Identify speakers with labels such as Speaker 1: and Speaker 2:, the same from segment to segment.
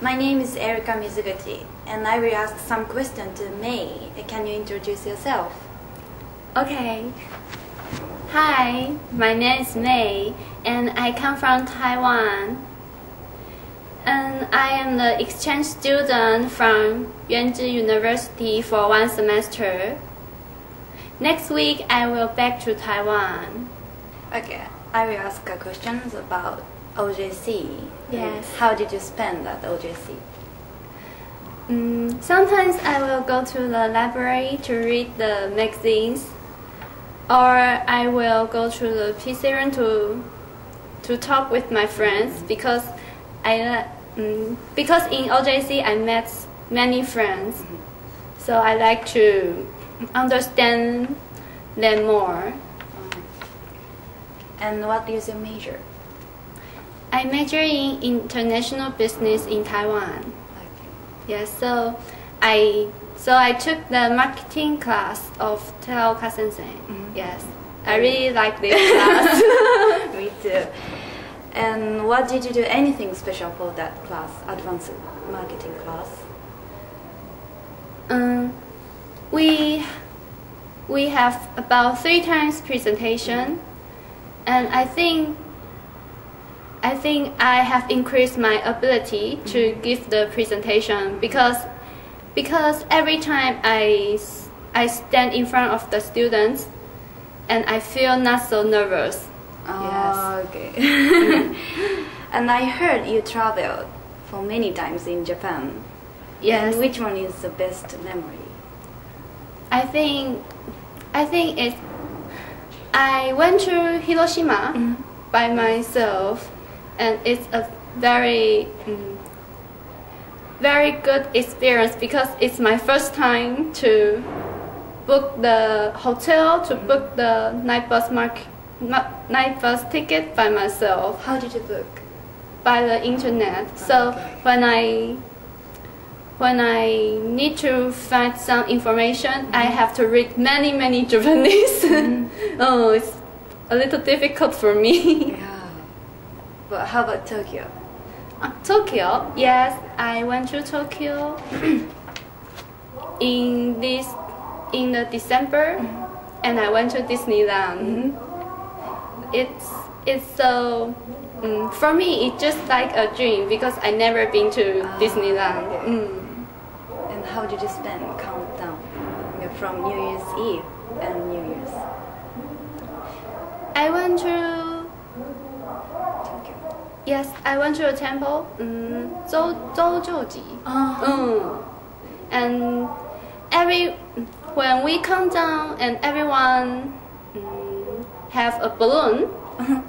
Speaker 1: My name is Erika Mizuguchi, and I will ask some questions to May. Can you introduce yourself?
Speaker 2: Okay. Hi, my name is May, and I come from Taiwan. And I am the exchange student from Yuan Ze University for one semester. Next week, I will back to Taiwan.
Speaker 1: Okay, I will ask questions about OJC.
Speaker 2: Yes.
Speaker 1: How did you spend at OJC?
Speaker 2: Mm, sometimes I will go to the library to read the magazines, or I will go to the PC room to to talk with my friends because I mm, because in OJC I met many friends, so I like to understand them more.
Speaker 1: And what is your major?
Speaker 2: I major in international business in Taiwan.
Speaker 1: Okay.
Speaker 2: Yes, so I so I took the marketing class of Teoka Sensei. Yes, I really like this class.
Speaker 1: Me too. And what did you do? Anything special for that class, advanced marketing class?
Speaker 2: um, we we have about three times presentation, and I think I think I have increased my ability to mm-hmm. give the presentation because because every time I, I stand in front of the students, and I feel not so nervous.
Speaker 1: Oh, okay. and I heard you traveled for many times in Japan.
Speaker 2: Yes.
Speaker 1: And which one is the best memory?
Speaker 2: I think I think it's I went to Hiroshima mm-hmm. by myself and it's a very mm, very good experience because it's my first time to book the hotel to book the night bus mark night bus ticket by myself
Speaker 1: How did you book?
Speaker 2: by the internet. So
Speaker 1: Okay.
Speaker 2: when I when I need to find some information, I have to read many many Japanese. oh, it's a little difficult for me.
Speaker 1: Yeah. But how about Tokyo?
Speaker 2: Uh, Tokyo, yes, I went to Tokyo in this in the December, and I went to Disneyland. It's it's so mm, for me it's just like a dream because I never been to Disneyland.
Speaker 1: okay.
Speaker 2: Mm.
Speaker 1: And how did you spend countdown from New Year's Eve and New Year's?
Speaker 2: I went to. Yes, I went to a temple, um, Zhou Zojoji.
Speaker 1: Oh.
Speaker 2: Mm. And every when we come down and everyone mm, have a balloon.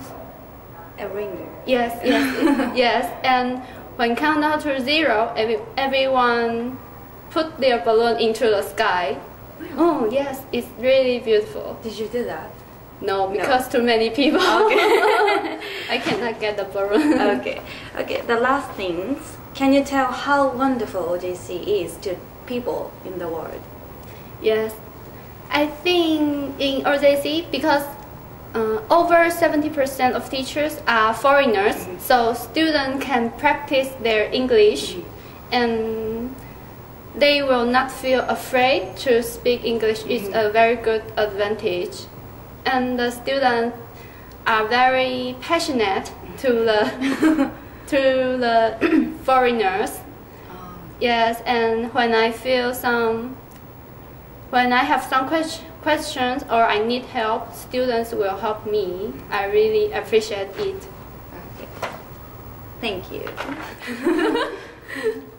Speaker 1: A ring.
Speaker 2: Yes, yes, yes. And when count down to zero, every, everyone put their balloon into the sky. Oh yes, it's really beautiful.
Speaker 1: Did you do that?
Speaker 2: No, because too many people.
Speaker 1: Okay.
Speaker 2: I cannot get the balloon.
Speaker 1: okay. Okay. The last things. Can you tell how wonderful OJC is to people in the world?
Speaker 2: Yes, I think in OJC because uh, over 70% of teachers are foreigners, mm-hmm. so students can practice their English mm-hmm. and they will not feel afraid to speak English. It's mm-hmm. a very good advantage. And the students are very passionate to the to the foreigners. Ah. Yes, and when I feel some, when I have some ques- questions or I need help, students will help me. I really appreciate it.
Speaker 1: Okay. Thank you.